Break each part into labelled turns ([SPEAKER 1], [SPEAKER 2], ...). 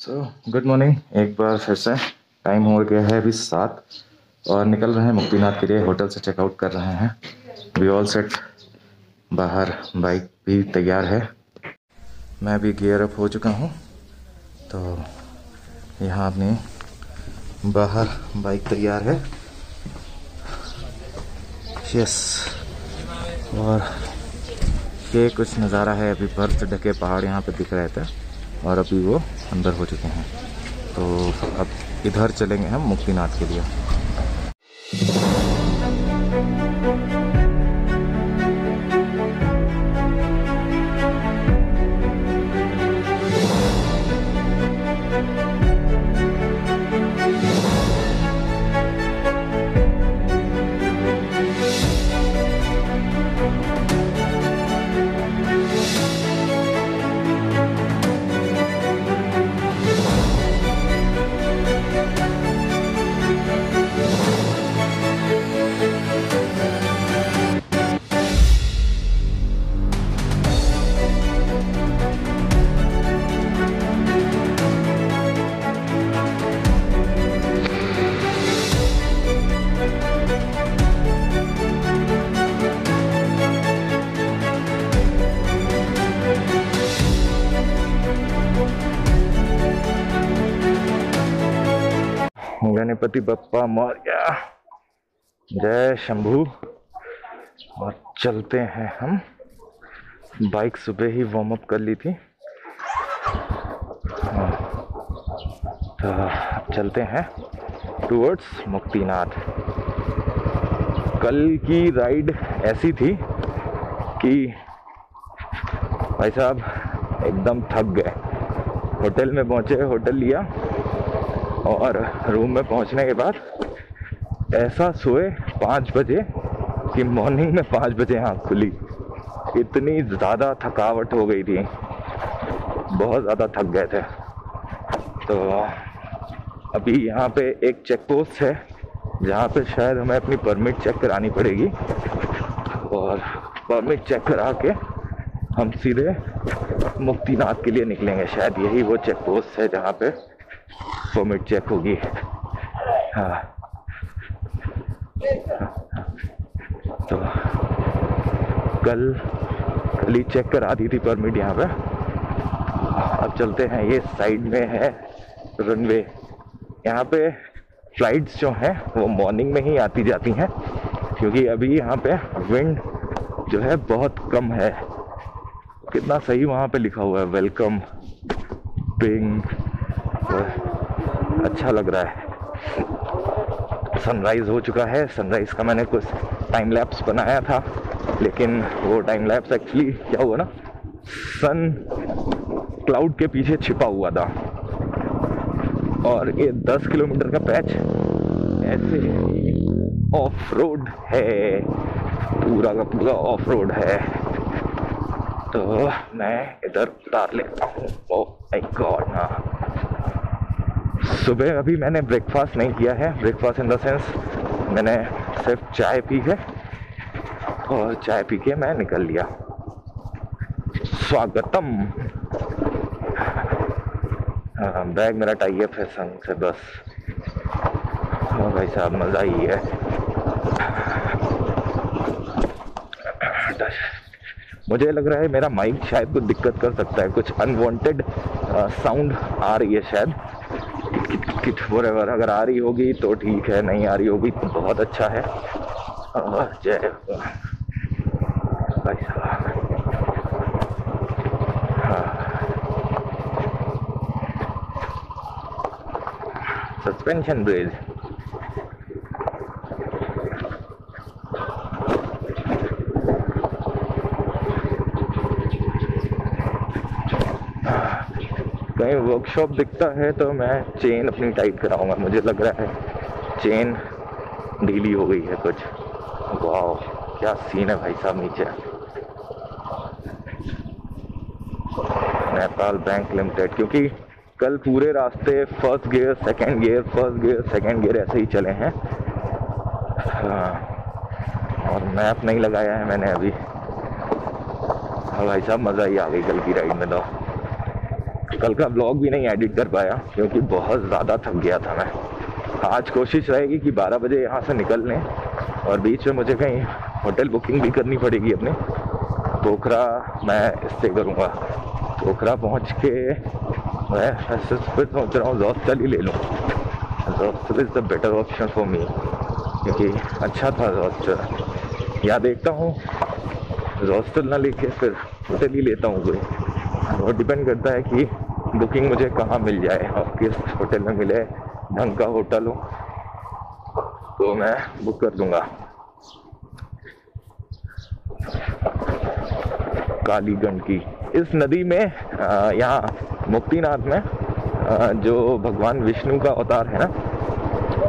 [SPEAKER 1] So good morning एक बार फिर से टाइम हो गया है अभी सात और निकल रहे हैं मुक्तिनाथ के लिए होटल से चेकआउट कर रहे हैं। वी ऑल सेट बाहर बाइक भी तैयार है। मैं भी गियर अप हो चुका हूँ। तो यहाँ अपनी बाहर बाइक तैयार है। यस और ये कुछ नज़ारा है। अभी बर्फ़ ढके पहाड़ यहाँ पे दिख रहे थे। और अभी वो अंदर हो चुके हैं। तो अब इधर चलेंगे हम मुक्तिनाथ के लिए। गणपति बप्पा मौर्य जय शंभू। और चलते हैं हम। बाइक सुबह ही वार्म अप कर ली थी। तो चलते हैं टूवर्ड्स मुक्तिनाथ। कल की राइड ऐसी थी कि भाई साहब, एकदम थक गए। होटल में पहुँचे, होटल लिया। और रूम में पहुँचने के बाद ऐसा सोए पाँच बजे कि मॉर्निंग में पाँच बजे आँख खुली। इतनी ज़्यादा थकावट हो गई थी। बहुत ज़्यादा थक गए थे। तो अभी यहाँ पे एक चेक पोस्ट है, जहाँ पे शायद हमें अपनी परमिट चेक करानी पड़ेगी। और परमिट चेक करा के हम सीधे मुक्तिनाथ के लिए निकलेंगे। शायद यही वो चेक पोस्ट है जहाँ पे परमिट चेक होगी हाँ तो कल कल ही चेक करा दी थी परमिट यहाँ पे अब चलते हैं, ये साइड में है रनवे यहाँ पे फ्लाइट्स जो हैं, वो मॉर्निंग में ही आती जाती हैं, क्योंकि अभी यहाँ पे विंड जो है बहुत कम है। कितना सही वहाँ पे लिखा हुआ है वेलकम पिंग अच्छा लग रहा है। सनराइज हो चुका है। सनराइज का मैंने कुछ टाइम लैप्स बनाया था, लेकिन वो टाइम लैप्स एक्चुअली क्या हुआ ना? सन क्लाउड के पीछे छिपा हुआ था। और ये 10 किलोमीटर का पैच ऐसे ऑफ़ रोड है। पूरा का पूरा ऑफ़ रोड है। तो मैं इधर उतार लेता हूँ। ओ माय गॉड हाँ। सुबह अभी मैंने ब्रेकफास्ट नहीं किया है ब्रेकफास्ट इन द सेंस मैंने सिर्फ़ चाय पी है और चाय पी के मैं निकल लिया। स्वागतम। हाँ बैग मेरा टाई है संग से बस। हाँ भाई साहब, मज़ा ही है। मुझे लग रहा है मेरा माइक शायद कुछ दिक्कत कर सकता है, कुछ अनवांटेड साउंड आ रही है शायद। किट फोर अगर आ रही होगी तो ठीक है, नहीं आ रही होगी तो बहुत अच्छा है। जय भाई साहब सस्पेंशन ब्रिज कहीं वर्कशॉप दिखता है तो मैं चेन अपनी टाइट कराऊँगा। मुझे लग रहा है चेन ढीली हो गई है कुछ। वाह क्या सीन है भाई साहब नीचे। नेपाल बैंक लिमिटेड क्योंकि कल पूरे रास्ते first gear second gear first gear second gear ऐसे ही चले हैं। हाँ और मैप नहीं लगाया है मैंने अभी। हाँ भाई साहब, मज़ा ही आ गई कल की राइड में तो। कल का ब्लॉग भी नहीं एडिट कर पाया, क्योंकि बहुत ज़्यादा थक गया था मैं। आज कोशिश रहेगी कि 12 बजे यहाँ से निकल लें, और बीच में मुझे कहीं होटल बुकिंग भी करनी पड़ेगी अपने। पोखरा मैं स्टे करूँगा। पोखरा पहुँच के मैं फिर सोच रहा हूँ हॉस्टल ही ले लूँ। Hostel is the better option for me क्योंकि अच्छा था हॉस्टल या देखता हूँ हॉस्टल ना लेके फिर होटल ही लेता हूँ कोई। वो डिपेंड करता है कि बुकिंग मुझे कहाँ मिल जाए? और किस होटल में मिले ढंग का होटल हो तो मैं बुक कर दूँगा। कालीगंज की। इस नदी में यहाँ मुक्तिनाथ में अ, जो भगवान विष्णु का अवतार है ना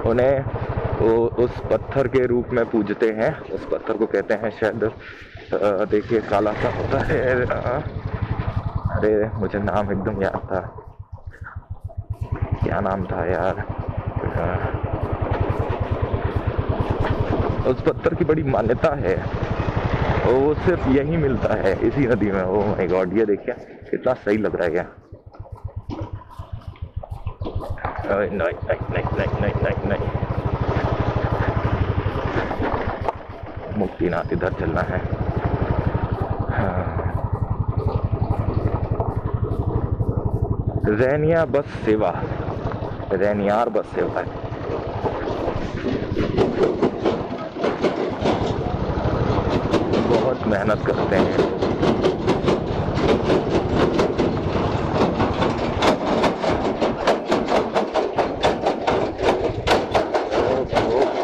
[SPEAKER 1] उन्हें वो उस पत्थर के रूप में पूजते हैं। उस पत्थर को कहते हैं शायद देखिए काला सा होता है। अरे मुझे नाम एकदम याद था। क्या नाम था यार? उस पत्थर की बड़ी मान्यता है। वो सिर्फ़ यही मिलता है इसी नदी में। ओ माय गॉड ये देखिए, कितना सही लग रहा है क्या? नहीं नहीं नहीं नहीं नहीं नहीं नहीं। मुक्तिनाथ इधर चलना है। हाँ। रैनिया बस सेवा। रैनियार बस सेवा। है बहुत मेहनत करते हैं।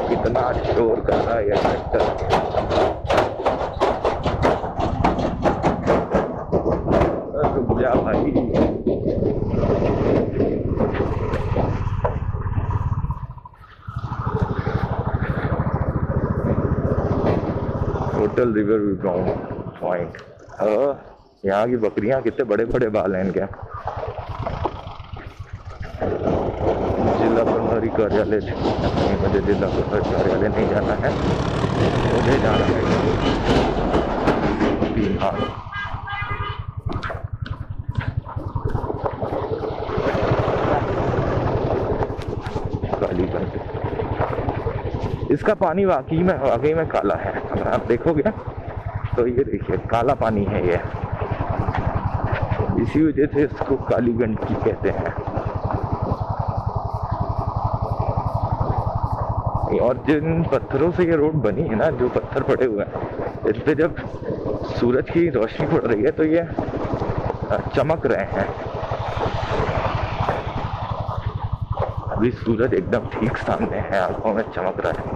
[SPEAKER 1] कितना शोर कर रहा है ट्रैक्टर। रिवर पॉइंट यहाँ की बकरियाँ कितने बड़े बड़े बाल हैं इनके। जिला प्रभारी कार्यालय नहीं मुझे जिला प्रभारी कार्यालय नहीं जाना है। मुझे जाना है। बिहार। इसका पानी वाकई में वाकई में काला है। अगर आप देखोगे तो ये देखिए, काला पानी है ये। इसी वजह से इसको कालीगंज की कहते हैं। और जिन पत्थरों से ये रोड बनी है ना, जो पत्थर पड़े हुए हैं, इस पे जब सूरज की रोशनी पड़ रही है तो ये चमक रहे हैं। अभी सूरज एकदम ठीक सामने है, आँखों में चमक रहा है।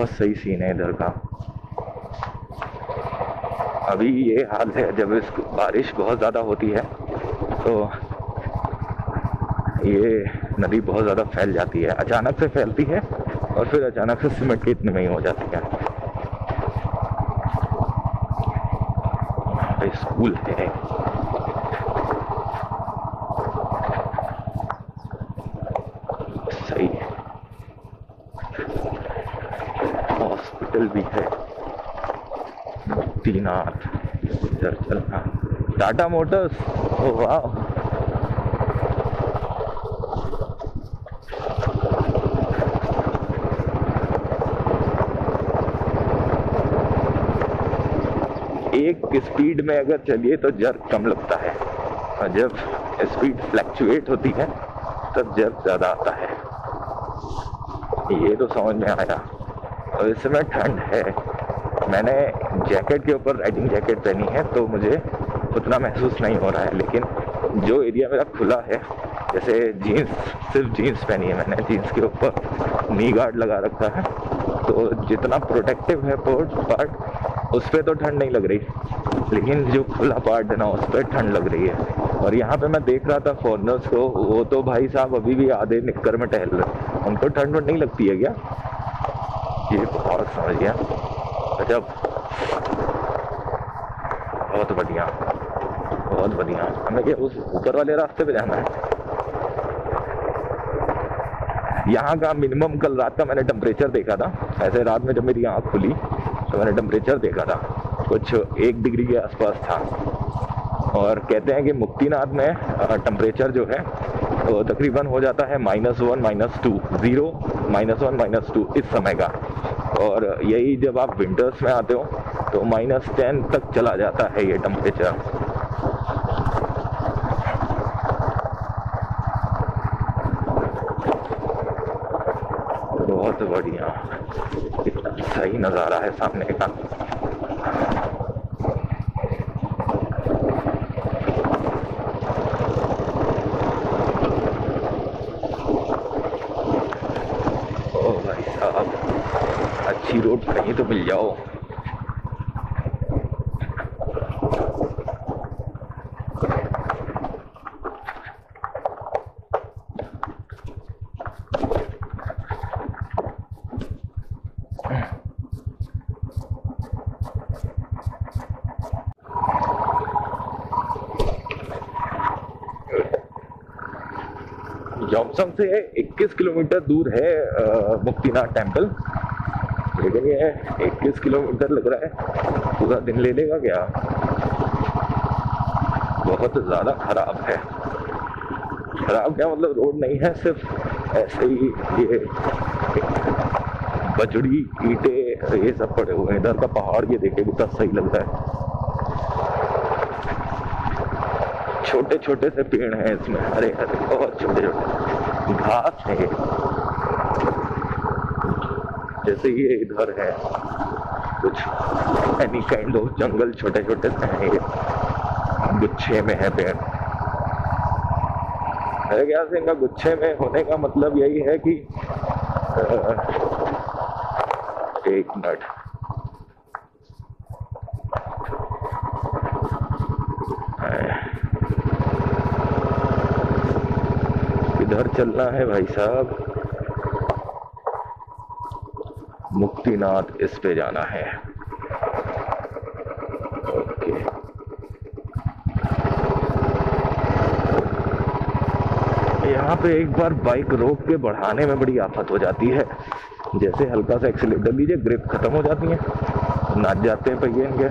[SPEAKER 1] बहुत सही सीन है इधर का। अभी ये हाल है, जब इस बारिश बहुत ज़्यादा होती है तो ये नदी बहुत ज़्यादा फैल जाती है। अचानक से फैलती है और फिर अचानक से सिमट के इतने में ही हो जाती है। स्कूल है सही है हॉस्पिटल भी है। मुक्तिनाथ इधर चलना टाटा मोटर्स। ओ वाह एक स्पीड में अगर चलिए तो जर्क कम लगता है। और जब स्पीड फ्लैक्चुएट होती है, तब जर्क ज़्यादा आता है। ये तो समझ में आया। और इस समय ठंड है। मैंने जैकेट के ऊपर राइडिंग जैकेट पहनी है तो मुझे उतना महसूस नहीं हो रहा है, लेकिन जो एरिया मेरा खुला है, जैसे जीन्स सिर्फ़ जीन्स पहनी है मैंने जीन्स के ऊपर नी गार्ड लगा रखा है तो जितना प्रोटेक्टिव है पोर्ट पार्ट उस पर तो ठंड नहीं लग रही, लेकिन जो खुला पार्ट है ना, उस पर ठंड लग रही है। और यहाँ पे मैं देख रहा था फॉरनर्स को, वो तो भाई साहब अभी भी आधे निक्कर में टहल रहे उनको ठंड नहीं लगती है क्या? बहुत समझ गया बहुत बढ़िया बहुत बढ़िया। हमें क्या उस ऊपर वाले रास्ते पे जाना है। यहाँ का मिनिमम कल रात का मैंने टेम्परेचर देखा था। ऐसे रात में जब मेरी आँख खुली तो मैंने टेम्परेचर देखा था। कुछ एक डिग्री के आसपास था। और कहते हैं कि मुक्तिनाथ में टेम्परेचर जो है तो तकरीबन हो जाता है minus one minus two zero minus one minus two इस समय का। और यही जब आप विंटर्स में आते हो तो माइनस टेन तक चला जाता है ये टेम्परेचर बहुत बढ़िया। सही नज़ारा है सामने का अच्छी तो जाओ जॉनसन से 21 किलोमीटर दूर है मुक्तिनाथ टेंपल लेकिन ये 21 किलोमीटर लग रहा है। पूरा दिन ले लेगा क्या? बहुत ज़्यादा खराब है। खराब क्या मतलब रोड नहीं है, सिर्फ़ ऐसे ही ये बजड़ी, ईटे, ये सब पड़े हुए हैं। इधर का पहाड़ ये देखे, कितना सही लग रहा है। छोटे छोटे से पेड़ हैं इसमें। हरे हरे बहुत छोटे छोटे घास है। जैसे ये इधर है, कुछ एनी काइंड ऑफ़ जंगल छोटे छोटे से हैं ये। गुच्छे में है पेड़ मेरे ख्याल से इनका गुच्छे में होने का मतलब यही है कि एक मिनट। इधर चलना है भाई साहब। मुक्तिनाथ इस पे जाना है। ओके। यहाँ पे एक बार बाइक रोक के बढ़ाने में बड़ी आफत हो जाती है। जैसे हल्का सा एक्सीटर लीजिए ग्रिप खत्म हो जाती है। नाच जाते हैं पहिए इनके।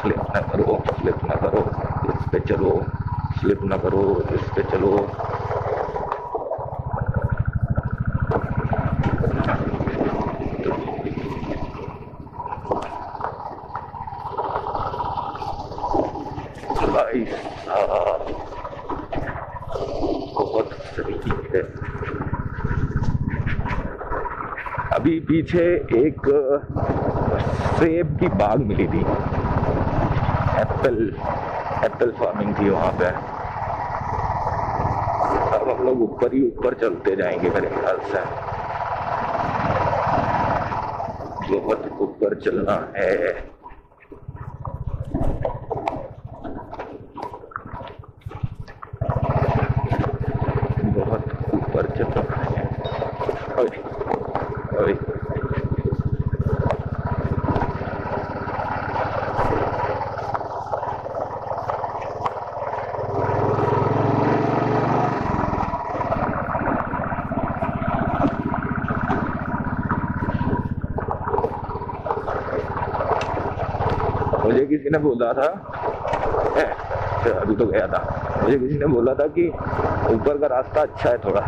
[SPEAKER 1] स्लिप ना करो स्लिप ना करो। इस पे चलो स्लिप ना करो, इस पे चलो भाई साहब बहुत सही है अभी पीछे एक सेब की बाग मिली थी। एप्पल एप्पल फ़ार्मिंग थी वहाँ पे। अब हम लोग ऊपर ही ऊपर चलते जाएँगे मेरे ख्याल से। बहुत ऊपर चलना है बहुत ऊपर चलना है ओए, ओए। मुझे किसी ने बोला था तो अभी तो गया था। मुझे किसी ने बोला था कि ऊपर का रास्ता अच्छा है थोड़ा।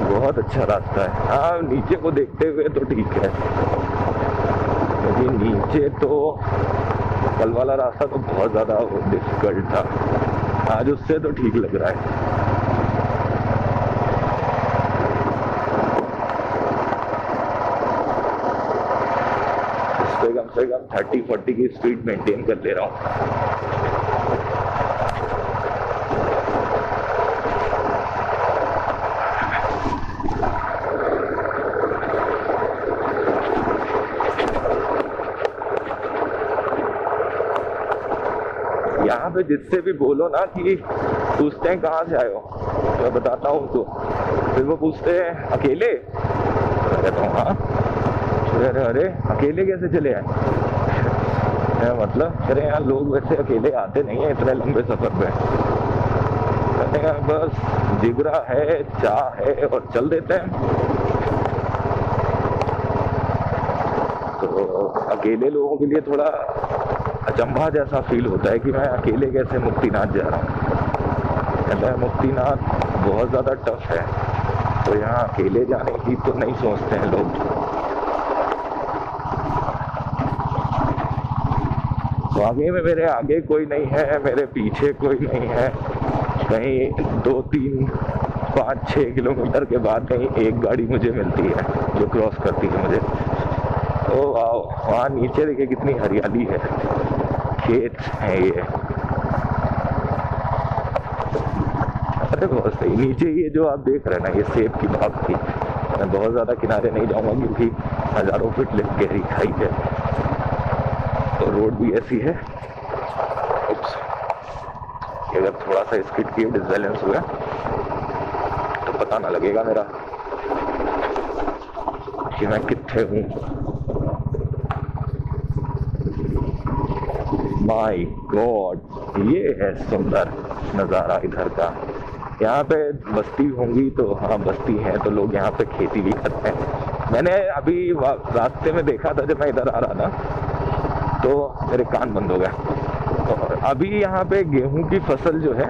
[SPEAKER 1] बहुत अच्छा रास्ता है। हाँ नीचे को देखते हुए तो ठीक है। लेकिन नीचे तो कल वाला रास्ता तो बहुत ज़्यादा डिफ़िकल्ट था। आज उससे तो ठीक लग रहा है इस पे कम से कम थर्टी, फोर्टी की स्पीड मेंटेन कर ले रहा हूँ। यहाँ पे जिससे भी बोलो ना कि पूछते हैं कहाँ से आए हो, मैं बताता हूँ उनको। फिर वो पूछते हैं, अकेले? कहता हूँ हाँ। अरे अरे, अकेले कैसे चले आए? मैं मतलब अरे यहाँ लोग वैसे अकेले आते नहीं है इतने लंबे सफ़र पे। कहते हैं, बस जिगरा है, चाह है और चल देते हैं। तो अकेले लोगों के लिए थोड़ा अचंभा जैसा फील होता है कि मैं अकेले कैसे मुक्तिनाथ जा रहा हूँ। कहता है, मुक्तिनाथ बहुत ज़्यादा टफ है। तो यहाँ अकेले जाने की तो नहीं सोचते हैं लोग। आगे में मेरे आगे कोई नहीं है, मेरे पीछे कोई नहीं है। कहीं दो, तीन, पाँच छः किलोमीटर के बाद कहीं एक गाड़ी मुझे मिलती है, जो क्रॉस करती है मुझे। तो वहाँ नीचे देखिए कितनी हरियाली है। खेत है ये। अरे बहुत सही, नीचे ये जो आप देख रहे हैं ना, ये सेब की बाग थी। मैं बहुत ज़्यादा किनारे नहीं जाऊँगा, क्योंकि हज़ारों फीट गहरी खाई है। तो रोड भी ऐसी है। अगर थोड़ा सा स्किट की डिसबैलेंस हुआ तो पता ना लगेगा मेरा कि मैं कितने हूँ। माय गॉड ये है सुंदर नज़ारा इधर का। यहाँ पे बस्ती होंगी तो हाँ बस्ती है तो लोग यहाँ पे खेती भी करते हैं। मैंने अभी रास्ते में देखा था जब मैं इधर आ रहा था तो मेरे कान बंद हो गए। और अभी यहाँ पे गेहूँ की फ़सल जो है,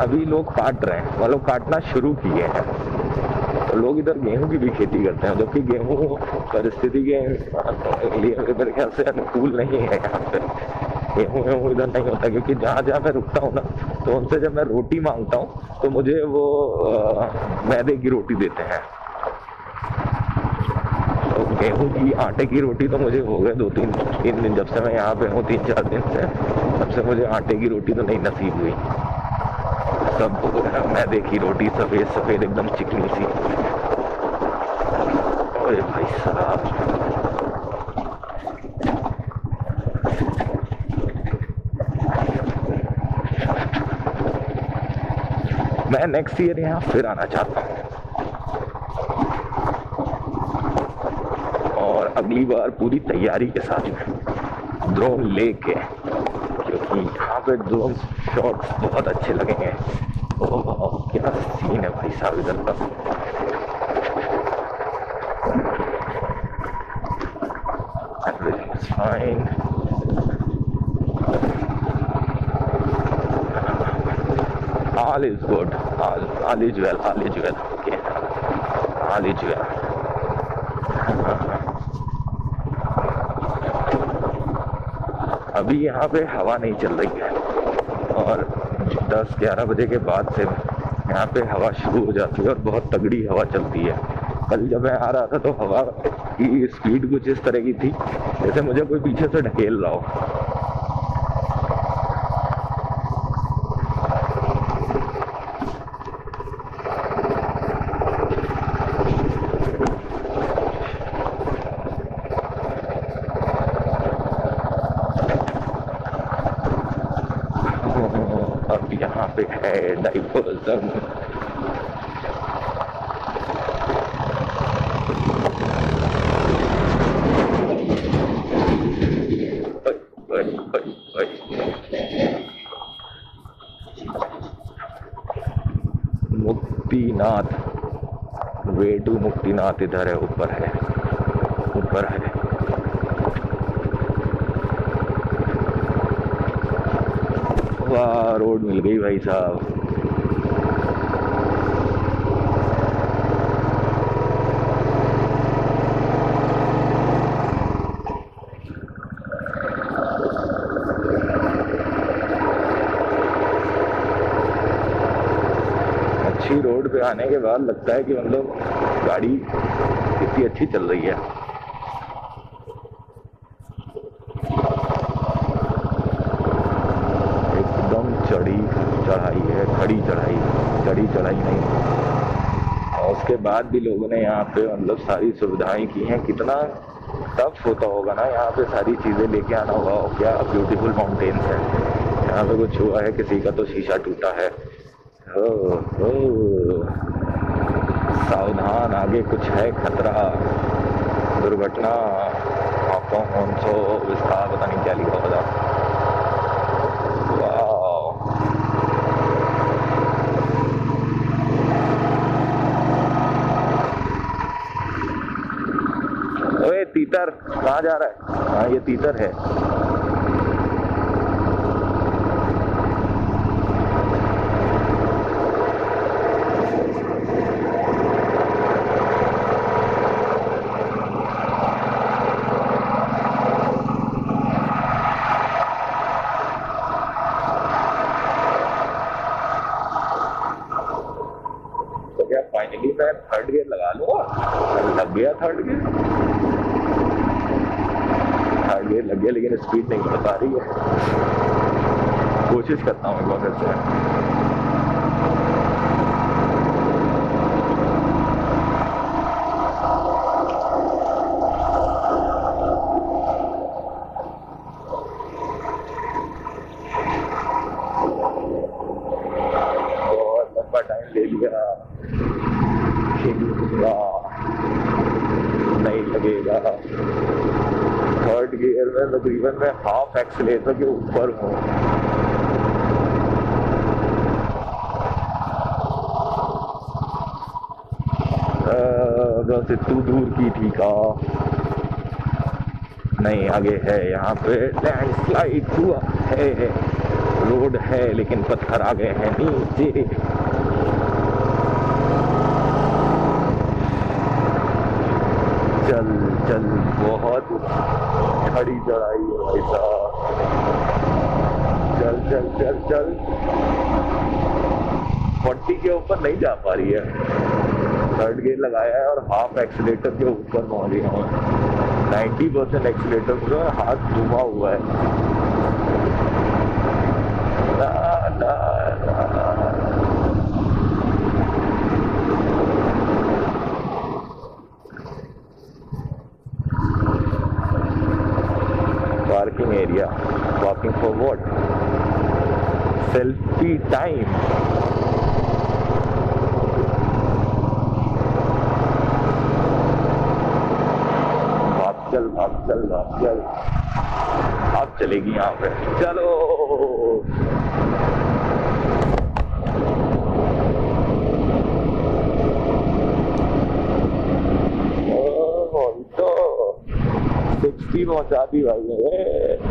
[SPEAKER 1] अभी लोग काट रहे हैं। मतलब काटना शुरू किए हैं। तो लोग इधर गेहूँ की भी खेती करते हैं जबकि गेहूँ परिस्थिति के लिए मेरे ख्याल से अनुकूल नहीं है यहाँ पे। गेहूँ वेहूँ इधर नहीं होता, क्योंकि जहाँ जहाँ मैं रुकता हूँ ना तो उनसे जब मैं रोटी माँगता हूँ तो मुझे वो मैदे की रोटी देते हैं। गेहूँ की, आटे की रोटी तो मुझे हो गए दो तीन तीन दिन जब से मैं यहाँ पे हूँ, तीन चार दिन से, तब से मुझे आटे की रोटी तो नहीं नसीब हुई। सब मैदे की रोटी सफ़ेद सफ़ेद, एकदम चिकनी सी। अरे भाई साहब। मैं नेक्स्ट ईयर यहाँ फिर आना चाहता हूँ और अगली बार पूरी तैयारी के साथ ड्रोन लेके क्योंकि यहाँ पे ड्रोन शॉट बहुत अच्छे लगे हैं क्या सीन है भाई साहब इधर का All is good. All, all is well. All is well. Okay. All is well. अभी यहाँ पे हवा नहीं चल रही। है और 10-11 बजे के बाद से यहाँ पे हवा शुरू हो जाती है और बहुत तगड़ी हवा चलती है। कल जब मैं आ रहा था तो हवा की स्पीड कुछ इस तरह की थी, जैसे मुझे कोई पीछे से ढकेल रहा हो पे है डाइवर्जन मुक्तिनाथ वेडू मुक्तिनाथ इधर है, ऊपर है। ऊपर है। वाह, रोड मिल गई भाई साहब अच्छी रोड पे आने के बाद लगता है कि मतलब गाड़ी कितनी अच्छी चल रही है। एकदम चढ़ी चढ़ाई है, खड़ी चढ़ाई, चढ़ी चढ़ाई नहीं। और उसके बाद भी लोगों ने यहाँ पे मतलब सारी सुविधाएँ की हैं। कितना टफ होता होगा ना यहाँ पे सारी चीज़ें लेके आना होगा। क्या ब्यूटीफुल माउंटेन्स है। यहाँ पे कुछ हुआ है, किसी का तो शीशा टूटा है। सावधान, आगे कुछ है खतरा, दुर्घटना कौन सो विस्तार, पता नहीं क्या लिखा होगा। तीतर, कहाँ जा रहा है? हाँ ये तीतर है तो क्या है थर्ड गियर लगा लो लग गया थर्ड गियर थर्ड गियर लग गया, लेकिन स्पीड नहीं बढ़ पा रही है। कोशिश करता हूँ एक बार फिर से बहुत लंबा टाइम ले लिया खिलूँगा नहीं लगेगा थर्ड गियर में तकरीबन मैं हाफ़ एक्सलेटर के ऊपर हो बस इतनी दूर की थी का। नहीं, आगे है यहाँ पे। लैंडस्लाइड हुआ है। रोड है, लेकिन पत्थर आ गए हैं नीचे। चल चल, बहुत खड़ी चढ़ाई है भाई साहब। चल चल चल। फोर्टी के ऊपर नहीं जा पा रही है। थर्ड गियर लगाया है और हाफ़ एक्सीटर के ऊपर गया हूँ। नाइन्टी परसेंट एक्सीटर है हाथ घुमा हुआ है। ना, ना, ना। Parking area walking for what selfie time चल, भाग चल भाग चल। भाग चलेगी यहाँ पे। चलो। तो। सिक्सटी पहुँचा दी भाई।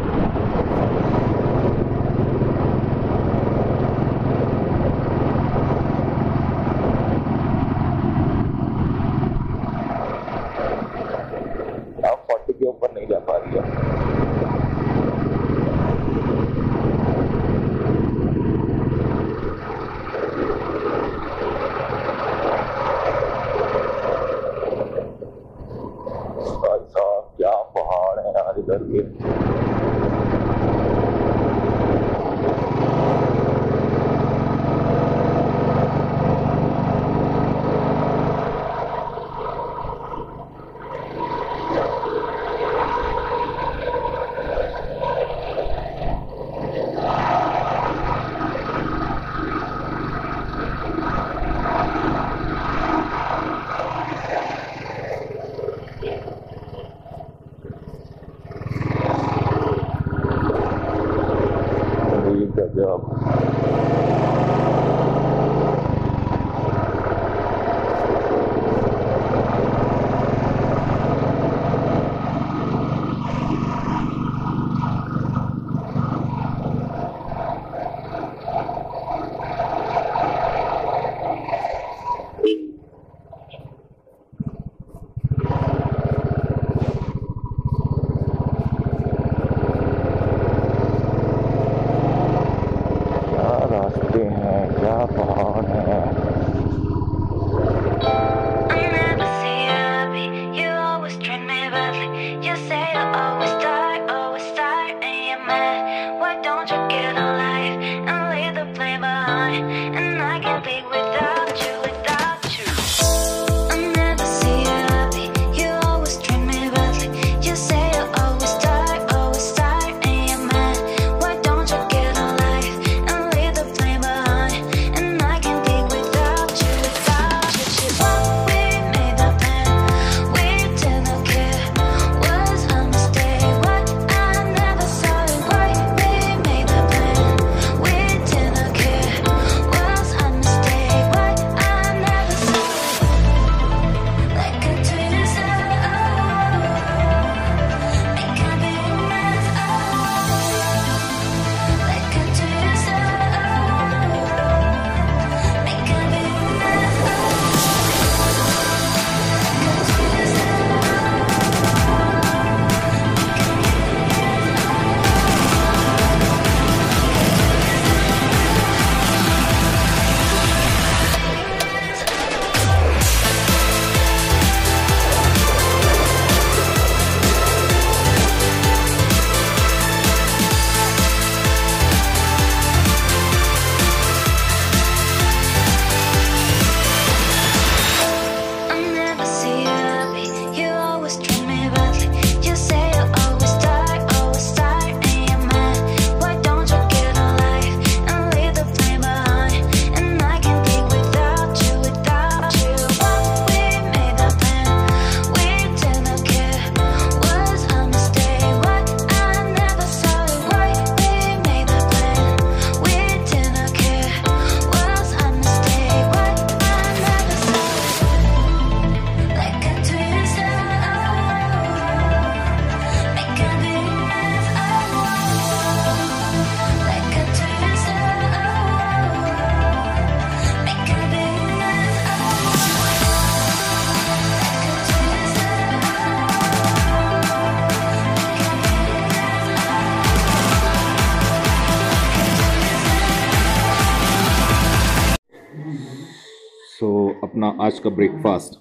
[SPEAKER 1] आज का ब्रेकफास्ट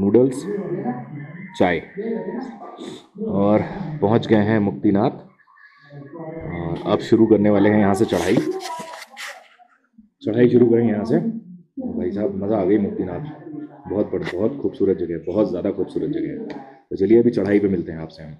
[SPEAKER 1] नूडल्स चाय। और पहुँच गए हैं मुक्तिनाथ। और अब शुरू करने वाले हैं यहाँ से चढ़ाई। चढ़ाई शुरू करेंगे यहाँ से। भाई साहब, मज़ा आ गई मुक्तिनाथ। बहुत बड़ा, बहुत खूबसूरत जगह है, बहुत ज़्यादा खूबसूरत जगह है। तो चलिए अभी चढ़ाई पे मिलते हैं आपसे हम।